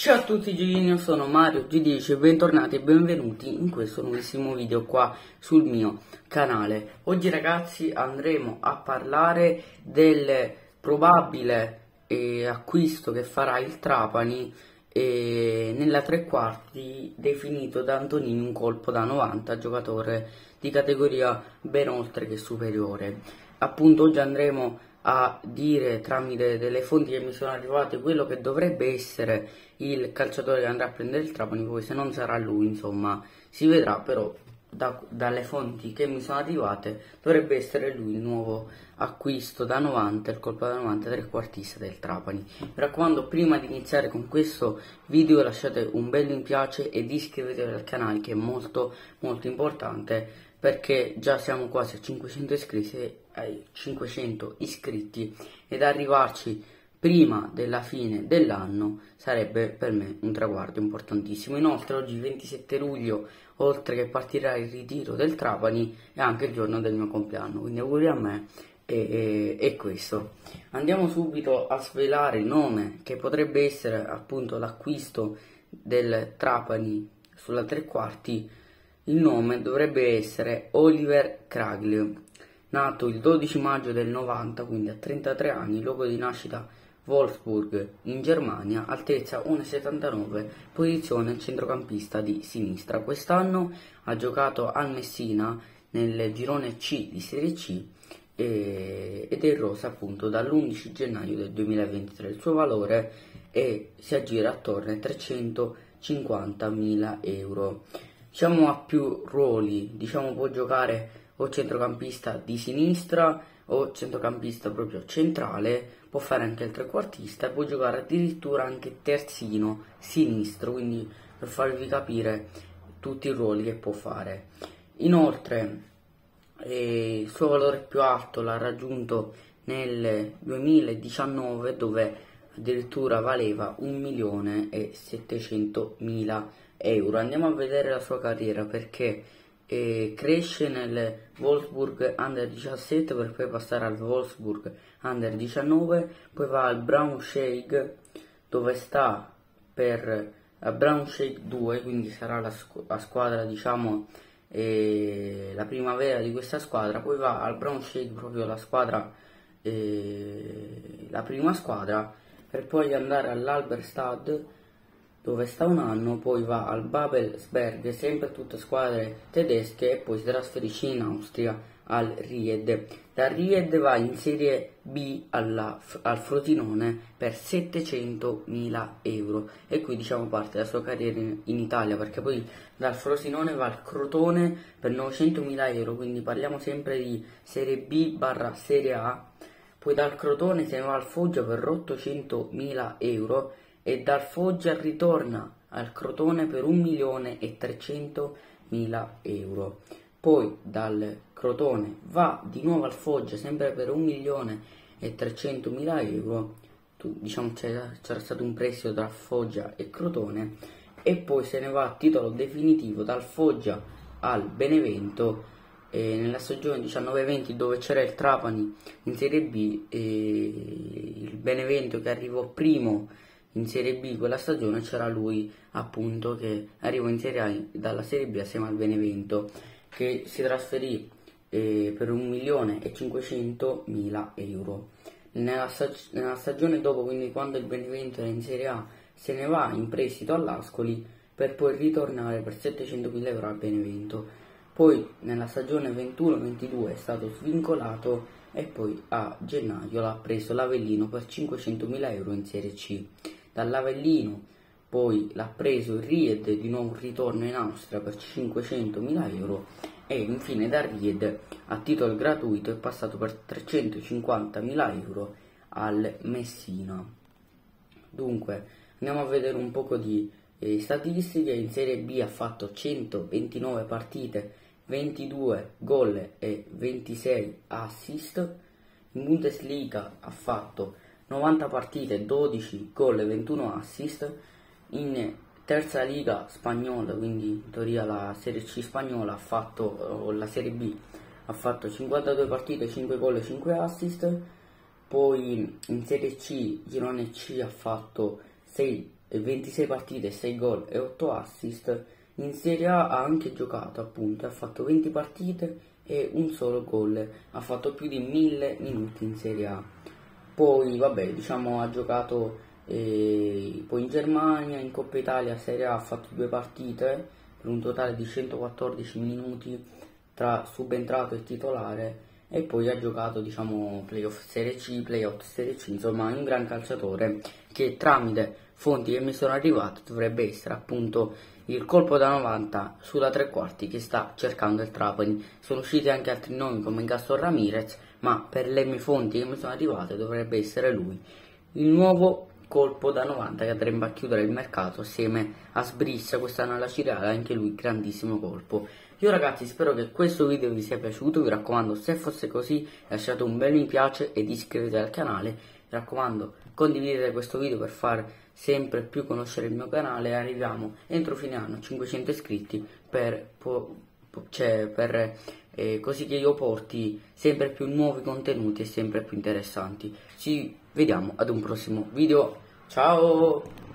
Ciao a tutti giochini, io sono Mario G10 e bentornati e benvenuti in questo nuovissimo video qua sul mio canale. Oggi ragazzi andremo a parlare del probabile eh, acquisto che farà il Trapani eh, nella tre quarti definito da Antonini un colpo da 90 giocatore di categoria ben oltre che superiore. Appunto oggi andremo a dire tramite delle fonti che mi sono arrivate quello che dovrebbe essere il calciatore che andrà a prendere il Trapani, poi se non sarà lui, insomma, si vedrà, però da, dalle fonti che mi sono arrivate dovrebbe essere lui il nuovo acquisto da 90, il colpo da 90 trequartista del Trapani. Mi raccomando, prima di iniziare con questo video lasciate un bel mi piace ed iscrivetevi al canale che è molto molto importante perché già siamo quasi a 500 iscritti, ai 500 iscritti ed arrivarci prima della fine dell'anno sarebbe per me un traguardo importantissimo. Inoltre oggi 27 luglio, oltre che partirà il ritiro del Trapani, è anche il giorno del mio compleanno, quindi auguri a me e, e, e, questo. Andiamo subito a svelare il nome che potrebbe essere appunto l'acquisto del Trapani sulla tre quarti il nome dovrebbe essere Oliver Craglio, nato il 12 maggio del 90, quindi a 33 anni, luogo di nascita Wolfsburg in Germania, altezza 1,79, posizione centrocampista di sinistra. Quest'anno ha giocato al Messina nel girone C di Serie C e, ed è rosa appunto dall'11 gennaio del 2023. Il suo valore è, si aggira attorno ai 350.000 euro diciamo ha più ruoli, diciamo può giocare o centrocampista di sinistra o centrocampista proprio centrale, può fare anche il trequartista e può giocare addirittura anche terzino sinistro, quindi per farvi capire tutti i ruoli che può fare. Inoltre eh, il suo valore più alto l'ha raggiunto nel 2019 dove addirittura valeva 1.700.000 euro. Andiamo a vedere la sua carriera perché eh, cresce nel Wolfsburg Under 17 per poi passare al Wolfsburg Under 19, poi va al Braunschweig dove sta per a Braunschweig 2, quindi sarà la, la squadra diciamo eh, la primavera di questa squadra, poi va al Braunschweig proprio la squadra eh, la prima squadra per poi andare all'Alberstad dove sta un anno, poi va al Babelsberg, sempre tutte squadre tedesche, e poi si trasferisce in Austria al Ried. Da Ried va in Serie B alla, al Frosinone per 700.000 euro e qui diciamo parte la sua carriera in, in, Italia perché poi dal Frosinone va al Crotone per 900.000 euro, quindi parliamo sempre di Serie B barra Serie A. Poi dal Crotone se ne va al Foggia per 800.000 euro e dal Foggia ritorna al Crotone per 1.300.000 euro. Poi dal Crotone va di nuovo al Foggia sempre per 1.300.000 euro. Diciamo c'era, c'era stato un prestito tra Foggia e Crotone e poi se ne va a titolo definitivo dal Foggia al Benevento eh, nella stagione 19-20 dove c'era il Trapani in Serie B eh, il Benevento che arrivò primo in Serie B quella stagione c'era lui appunto che arrivò in Serie A dalla Serie B assieme al Benevento che si trasferì eh, per 1.500.000 euro. Nella, stag nella, stagione dopo, quindi quando il Benevento era in Serie A, se ne va in prestito all'Ascoli per poi ritornare per 700.000 euro al Benevento. Poi nella stagione 21-22 è stato svincolato e poi a gennaio l'ha preso l'Avellino per 500.000 euro in Serie C dall'Avellino, poi l'ha preso il Ried, di nuovo un ritorno in Austria per 500.000 euro e infine da Ried a titolo gratuito è passato per 350.000 euro al Messina. Dunque andiamo a vedere un po' di eh, statistiche, in Serie B ha fatto 129 partite, 22 gol e 26 assist, in Bundesliga ha fatto 90 partite, 12 gol e 21 assist. In terza liga spagnola, quindi in teoria la Serie C spagnola, ha fatto, o la Serie B, ha fatto 52 partite, 5 gol e 5 assist. Poi in Serie C, girone C, ha fatto 6 26 partite, 6 gol e 8 assist. In Serie A ha anche giocato appunto, ha fatto 20 partite e un solo gol, ha fatto più di 1000 minuti in Serie A. Poi vabbè, diciamo ha giocato eh, poi in Germania, in Coppa Italia, Serie A ha fatto due partite per un totale di 114 minuti tra subentrato e titolare e poi ha giocato diciamo playoff Serie C, playoff Serie C, insomma un gran calciatore che tramite fonti che mi sono arrivate dovrebbe essere appunto il colpo da 90 sulla tre quarti che sta cercando il Trapani. Sono usciti anche altri nomi come Gaston Ramirez, ma per le mie fonti che mi sono arrivate dovrebbe essere lui. Il nuovo colpo da 90 che andrebbe a chiudere il mercato assieme a Sbrissa quest'anno alla Cireale, anche lui grandissimo colpo. Io ragazzi spero che questo video vi sia piaciuto, vi raccomando se fosse così lasciate un bel mi piace ed iscrivetevi al canale, mi raccomando condividete questo video per far sempre più conoscere il mio canale arriviamo entro fine anno a 500 iscritti per, cioè, per eh, così che io porti sempre più nuovi contenuti e sempre più interessanti. Ci vediamo ad un prossimo video. Ciao!